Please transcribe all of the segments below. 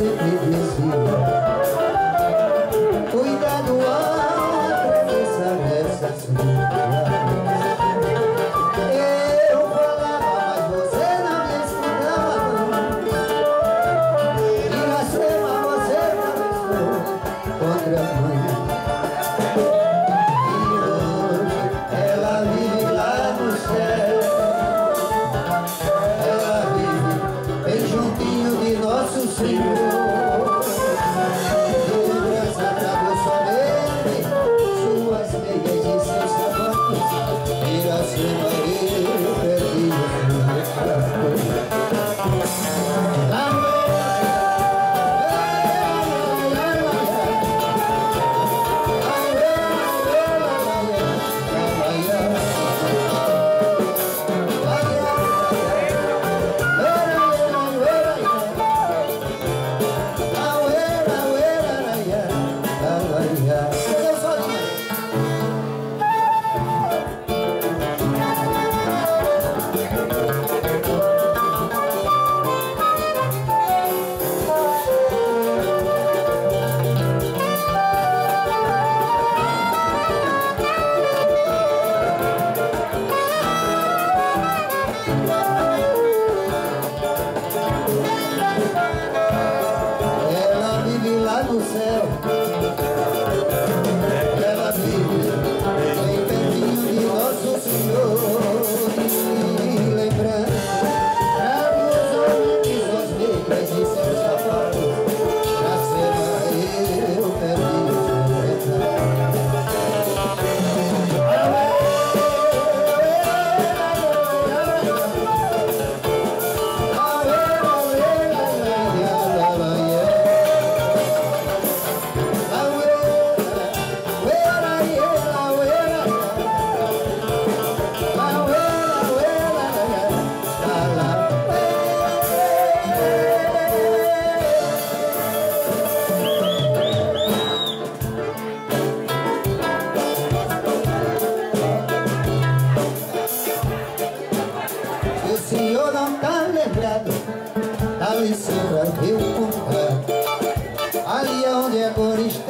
sempre vizinha Mais um dia mais de pode se alegrar Veio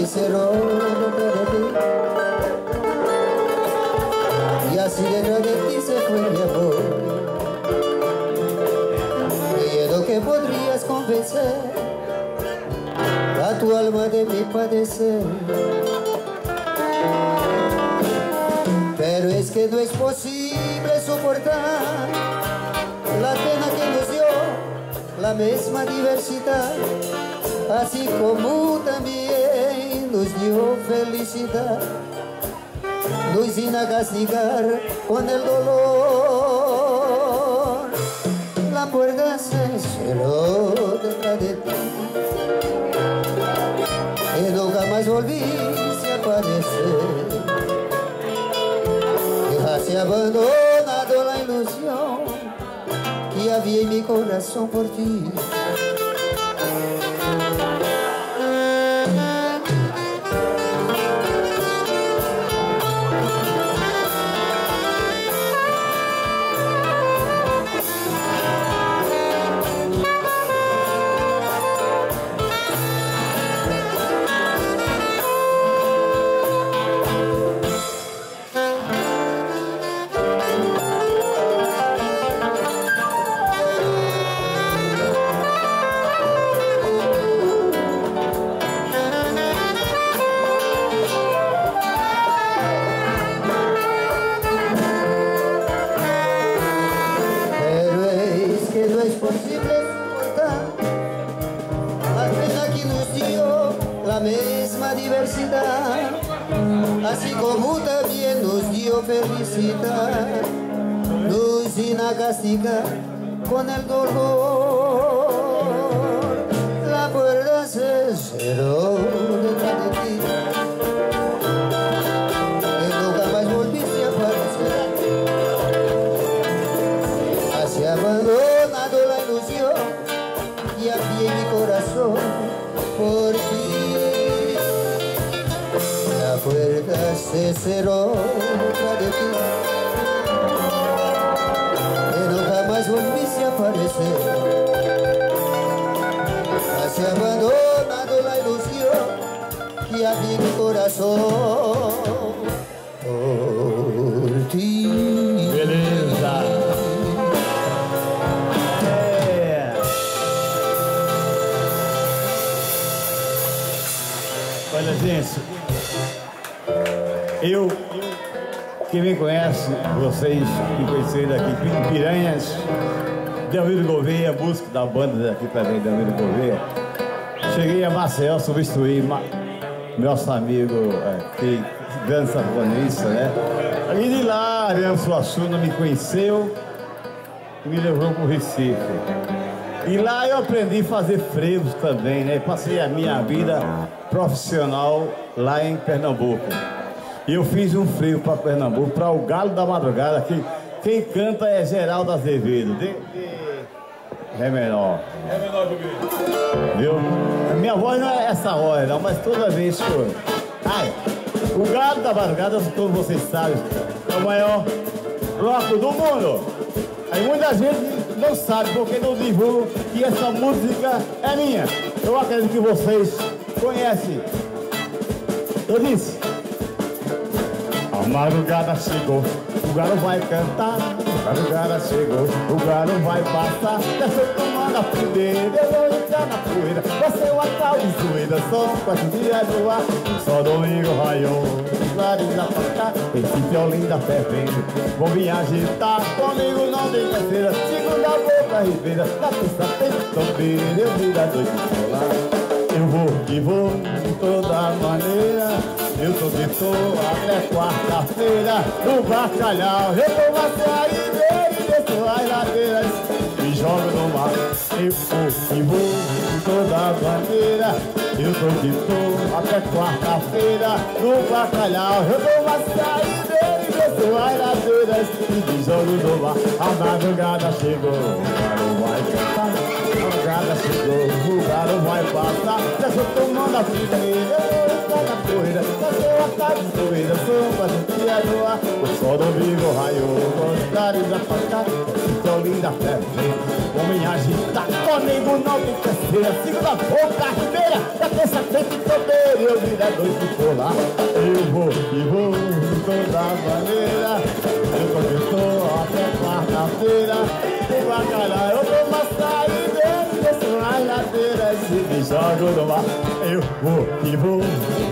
detrás de ti Y así detrás de ti se fue mi amor que podrías convencer a tu alma de mi padecer. Pero es que no es posible soportar la pena que nos dio la misma diversidad, así como también nos dio felicidad. Nos a castigar con el dolor. La puerta se cerró detrás de ti y nunca más volviste a aparecer. Dejaste abandonado la ilusión que había en mi corazón por ti. Felicidad, nos vino a castigar con el dolor. La puerta se cerró detrás de ti. Y nunca más volviste a aparecer. Has abandonado la ilusión y aquí en mi corazón por ti. La puerta se cerró había en mi corazón por ti. Beleza. É. Olha, gente, eu, quem me conhece, vocês me conheceram daqui Piranhas, Delmiro Gouveia, músico da banda daqui também, Delmiro Gouveia. Cheguei a Maceió, substituí nosso amigo, é, que grande safonista, né? E de lá, Ariano Suassuna me conheceu e me levou para o Recife. E lá eu aprendi a fazer frevos também, né? Passei a minha vida profissional lá em Pernambuco. E eu fiz um frevo para Pernambuco, para o Galo da Madrugada, que quem canta é Geraldo Azevedo, de, de Ré menor. É menor do grito. Viu? Minha voz não é essa voz, não, mas toda vez que eu. Ai, o Galo da Madrugada, todos vocês sabem, é o maior bloco do mundo. Aí muita gente não sabe porque não divulga que essa música é minha. Eu acredito que vocês conhecem. Eu disse. A madrugada chegou, o galo vai cantar. A madrugada chegou, o galo vai passar. Deixa eu tomar na primeira, eu vou entrar na poeira. Vai ser uma de zoeira, só os quatro dias no ar. Só domingo raiou, clarinho da cá. Esse violino fervendo, vou me agitar. Comigo não tem terceira, segunda boca ribeira. Na terça tem tombeira, eu viro a noite solar. Eu vou que vou de toda maneira Eu tô de toa até quarta-feira No bacalhau. Eu na saída e desço as ladeiras Me jogo no mar Eu vou que vou toda maneira. Eu tô de toa até quarta-feira No bacalhau. Eu na saída e desço as ladeiras E jogo no mar A madrugada chegou O galo vai cantar estrada chegou, o galo vai passar. Já estou tomando a primeira, cada corrida, fazer a tarde doida, samba de ar. O sol do vivo raiou, gostares da facada, então linda febre. Homem agita, comigo não tem terceira, segunda boca, primeira, da terça-feira em poder, eu vira noite por lá. Eu vou e vou, de toda maneira, eu tô de até quarta-feira, o jogo no mar. Eu vou e vou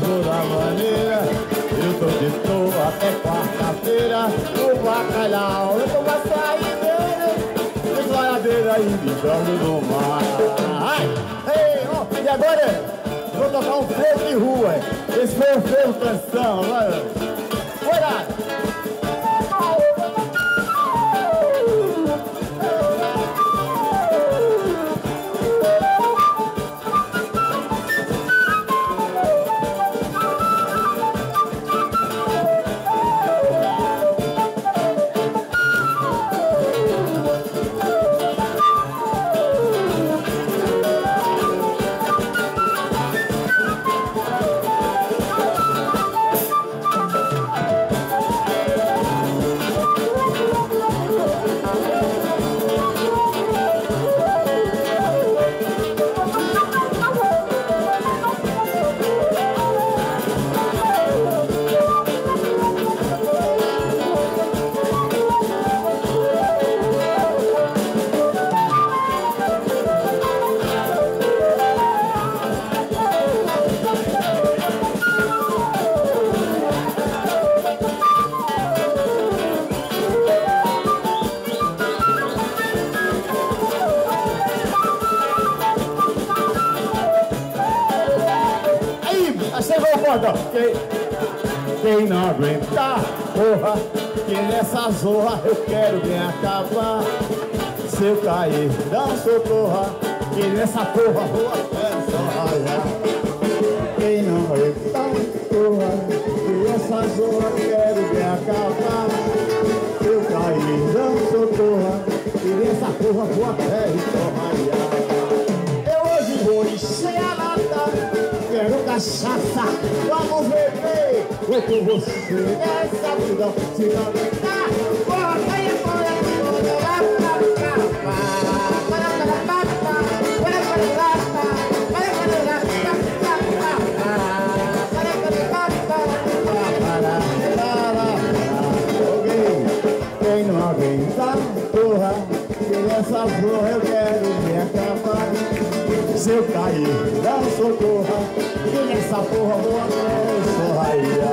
toda maneira. Eu tô de toa até quarta-feira. O bacalhau, eu tô pra sair dele. ladeira e jogo no mar. Ai, ei, e agora? Vou tocar um frevo de rua. Esse foi o frevo canção. Que nessa zorra eu quero me acabar. Se eu cair, dá um socorro, que nessa porra vou até só raiar. Quem não aguentar, porra, que nessa zorra eu quero me acabar. Se eu cair, dá um socorro, que nessa porra vou até só raiar. Eu hoje vou encher a lata quero cachaça, vamos beber. Vou com você nessa vida, se não aguentar, eu um socorro Que nessa porra vou até sorraia.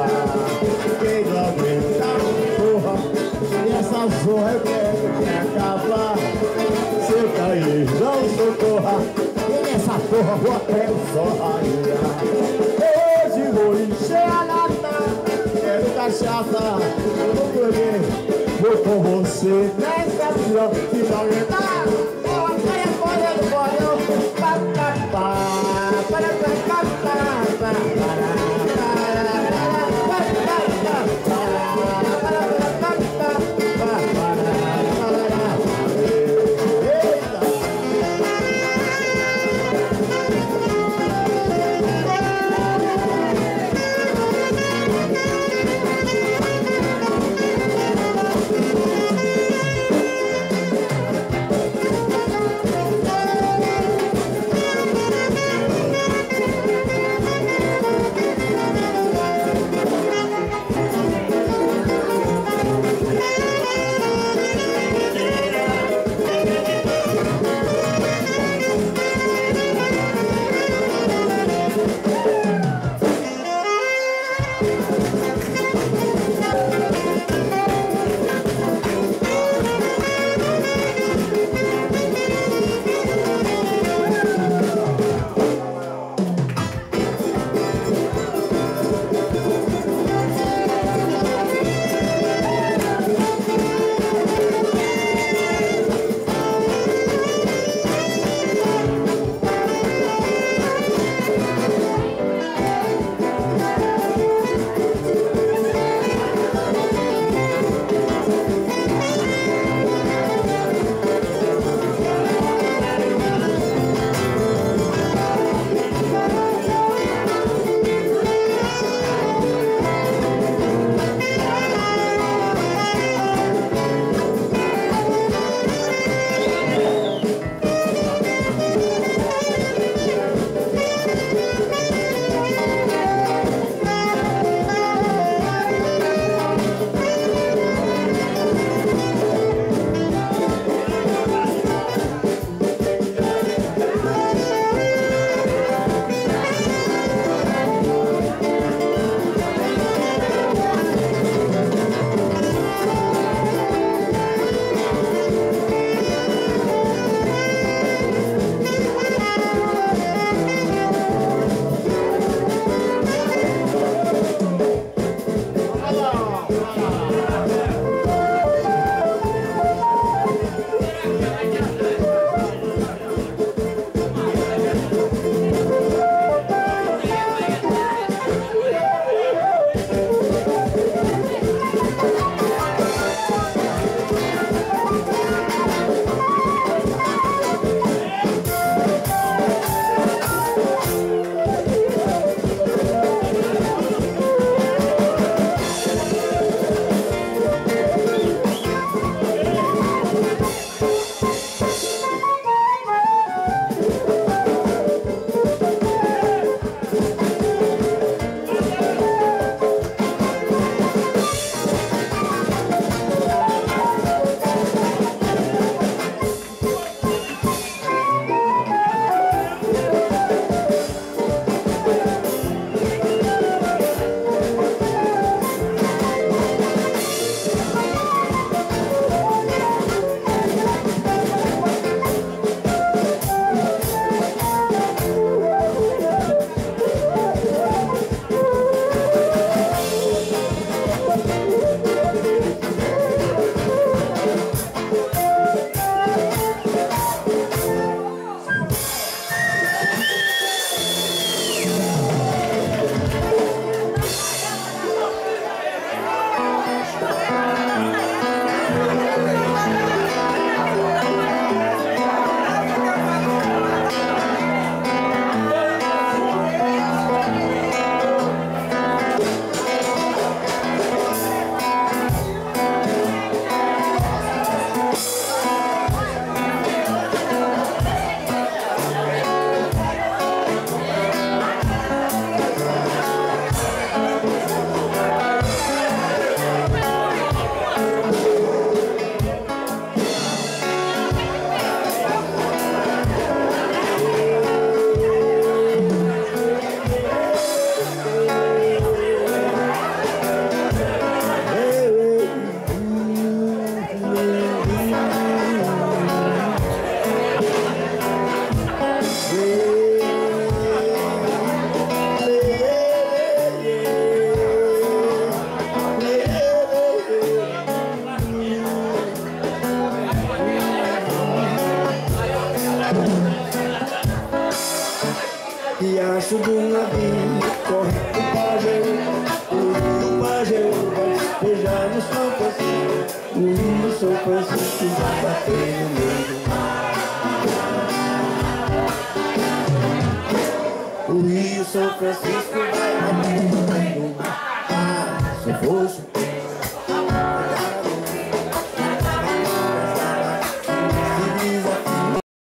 Quem não aguenta, porra Que nessa zorra eu quero me acabar Se eu cair, dá um socorro Que nessa porra vou até sorraia. Hoje vou encher a lata Quero cachaça, vou beber Vou com você nessa pior Se não aguentar,